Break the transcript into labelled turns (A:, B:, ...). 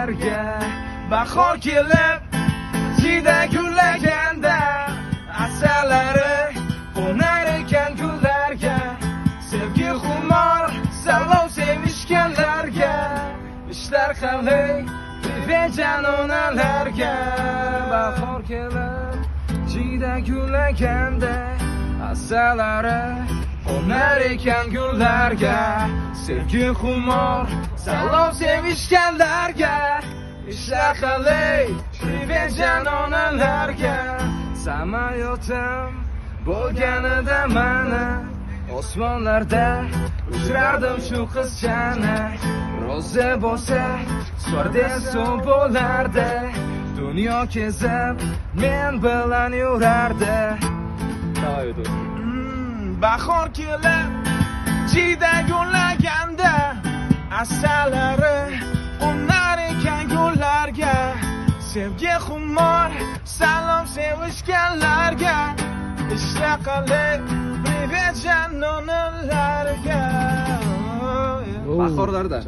A: gullarga bahor kelib jiyda gullaganda asalari qo'nar ekan gullarga. Sevgi xumor salom sevishganlarga ishlar qalay bejanonalarga bahor kelib jiyda gullaganda asalari qo'nar ekan gullarga. Sevgi xumor salom sevishganlarga. Ishlar qalay bejan onalarga samayotim bo'lganida mana osmonlarda uchrardim shu qizchani rozi bo'lsa sordeso bo'lardi. Dunyo kezib men bilan yurardi. Mm, bahor kelib jiyda gullaganda asalari sevgi xumor salom sevishganlarga ishla qalay privet janonalarga bahorlarda